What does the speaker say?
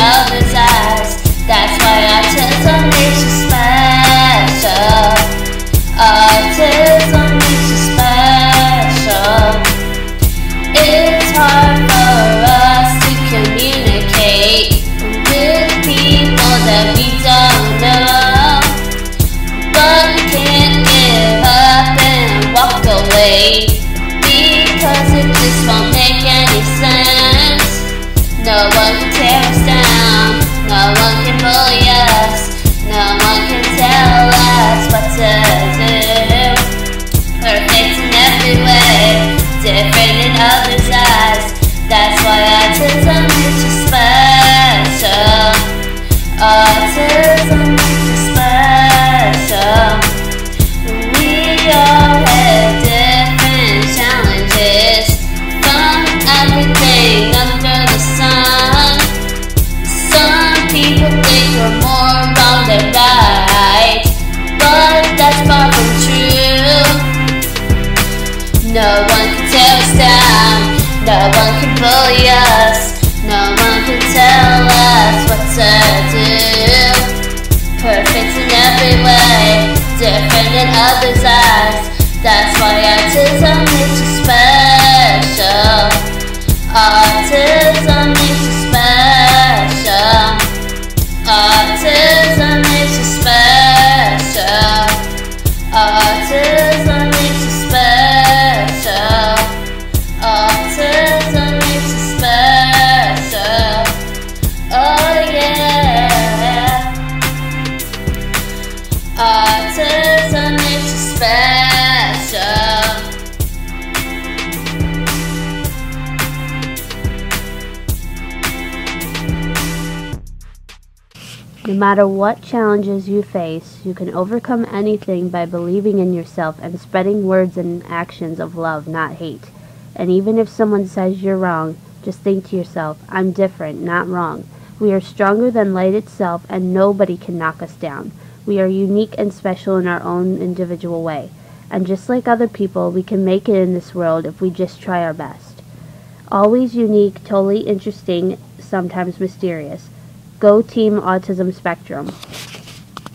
other's eyes. That's why autism makes you special Autism makes you special It's hard for us to communicate With people that we don't know. But we can't give up and walk away Because it just won't make any sense. No one tears down. No one can bully us, no one can tell us what's No one can tear us down, no one can bully us, no one can tell us what to do. Perfect in every way, different in others' eyes, that's why autism is to. No matter what challenges you face, you can overcome anything by believing in yourself and spreading words and actions of love, not hate. And even if someone says you're wrong, just think to yourself, I'm different, not wrong. We are stronger than light itself, and nobody can knock us down. We are unique and special in our own individual way. And just like other people, we can make it in this world if we just try our best. Always unique, totally interesting, sometimes mysterious. Go Team Autism Spectrum.